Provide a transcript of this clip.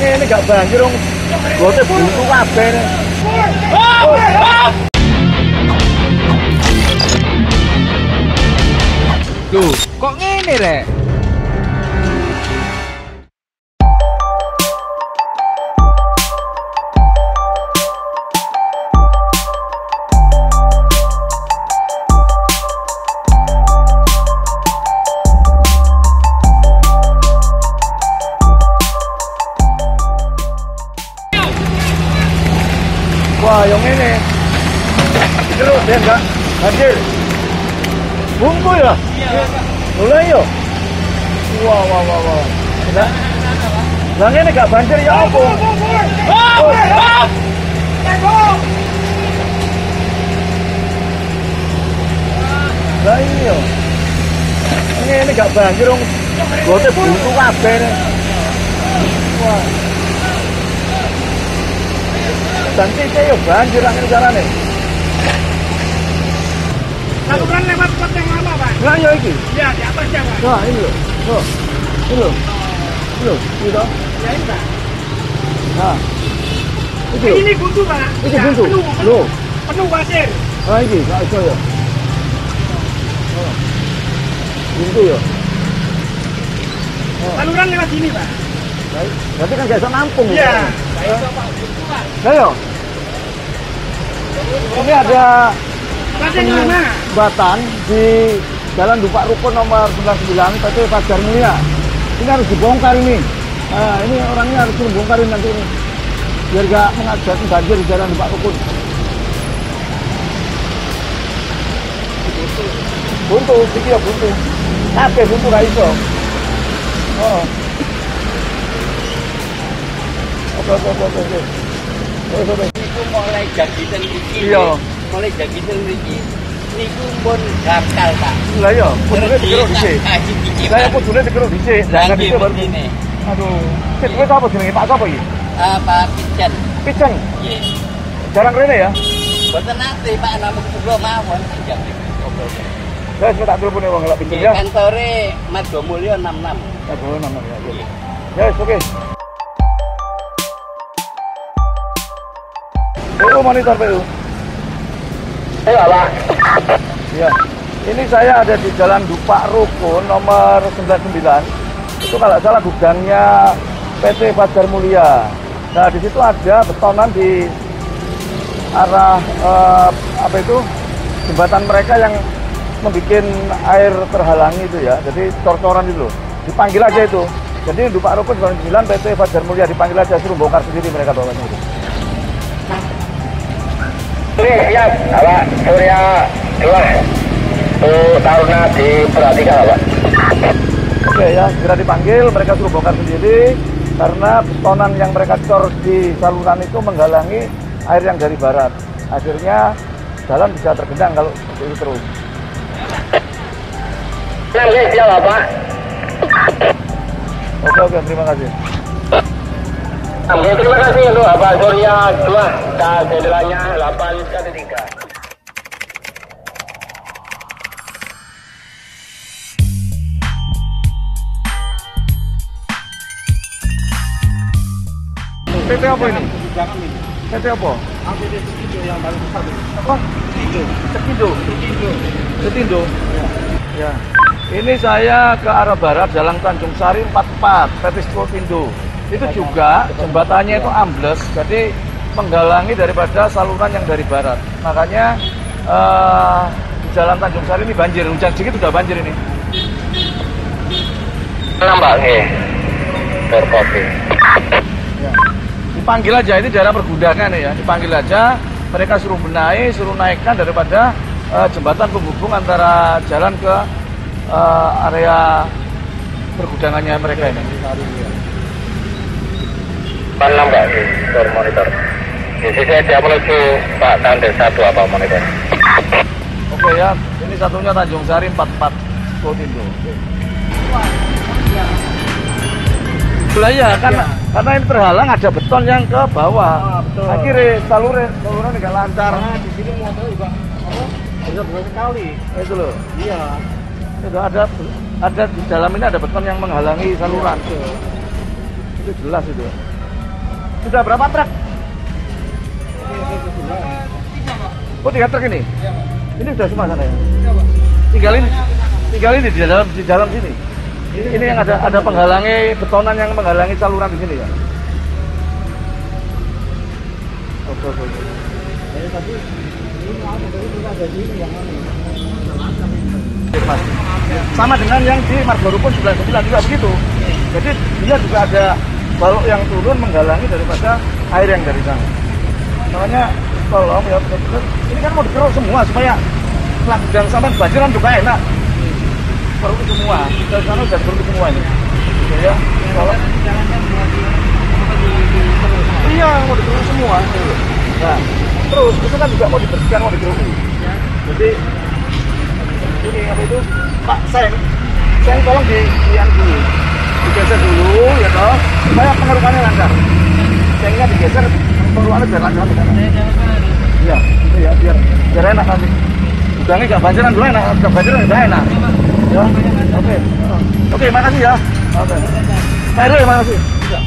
ngene gak banjir wong bote buntu ne. Loh, kok ngene rek? Ya enggak? Banjir. Buntu ya? Iya. Mulai yo. Wah, wah, wah, wah. Lah, lah ini gak banjir ya apa? Oh. Lah iya. Ini ini gak banjir wong bote buntu kabeh. Wah. Dan kita yo banjir angin carane. Saluran lewat pot yang lama, Pak. Lah yo iki. Ya, di atasnya, Pak. Nah, ini loh. Tuh. Ini loh. Ini loh. Ini loh. Ya, ini, Pak. Nah. Loh. Ini buntu, Pak. Iki Ya, buntu. Penuh, penuh, penuh pasir. Ah iki gak iso ya. Oh. Buntu ya. Oh. Saluran lewat sini, Pak. Baik. Berarti kan iso nampung Iya. ya. Lah yo. Ini ada. Jembatan di Jalan Dupak Rukun nomor 99 PT Fajar Mulia. Ini harus dibongkar ini. Nah, ini orangnya harus dibongkar ini nanti ini. Biar gak mengakibatkan banjir di Jalan Dupak Rukun. Buntu, iki ya buntu. Kabeh buntu gak iso. Oh. Oke, oke, oke, oke. Niku mulai jagiten mriki. Iya. Mulai mriki. Niku pun gagal, Pak. Lah iya, kudune dikeruk dhisik. Saya kudune dhisik. Dhisik baru. Aduh, jenenge Pak sapa iki? Apa pijen? Pijen. Nggih. Jarang rene ya? Boten nate, Pak, kula mawon. Wes tak wong lek Nggih, ya. kantore Margo Mulyo 66. Aduh, nama ya. oke. Ya PU monitor PU. Iya, Pak. Ya. Ini saya ada di Jalan Dupak Rukun nomor 99. Itu kalau salah gudangnya PT Fajar Mulia. Nah, di situ ada betonan di arah eh, apa itu jembatan mereka yang membuat air terhalangi itu ya. Jadi cor-coran itu loh. Dipanggil aja itu. Jadi Dupak Rukun 99 PT Fajar Mulia dipanggil aja suruh bongkar sendiri mereka bawahnya itu. Ini ya, Pak. Surya dua. Tuh Taruna diperhatikan, Pak. Oke ya, segera dipanggil, mereka suruh bongkar sendiri karena betonan yang mereka cor di saluran itu menghalangi air yang dari barat. Akhirnya jalan bisa tergenang kalau seperti itu terus. Nanti siapa, Pak? Oke oke, terima kasih. Oke, terima kasih untuk Bapak Surya dua. Dan jendelanya 8 kali 3. PT apa ini? PT apa? Apa? Setindo. Setindo. Ya. Ini saya ke arah barat Jalan Tanjung Sari 44, PT Setindo. Itu juga jembatannya itu ambles, jadi menghalangi daripada saluran yang dari barat. Makanya eh, di Jalan Tanjung Sari ini banjir, hujan sedikit sudah banjir ini. Nambah, nih. Berkopi. Ya. Dipanggil aja ini daerah pergudangan ya, dipanggil aja. Mereka suruh benahi, suruh naikkan daripada eh, jembatan penghubung antara jalan ke eh, area pergudangannya mereka ini. Pan nambah, nih. Monitor. Di sisi dia menuju Pak Tandes satu apa monitor? Oke ya, ini satunya Tanjung Sari 44 Kotindo. Lah ya, karena karena ini terhalang ada beton yang ke bawah. Akhirnya saluran saluran nggak lancar. di sini motor juga apa? Bisa dua sekali. Itu loh. Iya. Itu ada ada di dalam ini ada beton yang menghalangi saluran. Itu jelas itu. Sudah berapa truk? Oh tiga truk ini? Ini sudah semua sana ya? Tinggalin, tinggalin di dalam di dalam sini. Ini, ini yang ada ada penghalangi betonan yang menghalangi saluran di sini ya. Oke, oke, oke. Mas. Sama dengan yang di Margono pun 99 juga begitu. Jadi dia juga ada balok yang turun menghalangi daripada air yang dari sana. Makanya tolong ya betul-betul, ini kan mau dikeruk semua supaya dan sampai banjiran juga enak. Keruk semua, dari sana sudah keruk semua ini. Gitu ya, kalau Iya, mau dikeruk semua. Nah, terus itu kan juga mau dibersihkan, mau dikeruk. Jadi ini apa itu Pak Seng Seng tolong di dian dulu digeser dulu ya toh. Supaya pengerukannya lancar Sengnya digeser pengerukannya biar lancar. Iya itu ya biar biar enak nanti. Udangnya gak banjiran dulu enak. Gak banjiran gak enak. Ya oke. Oke makasih ya. Oke. Pak RW makasih. Ya.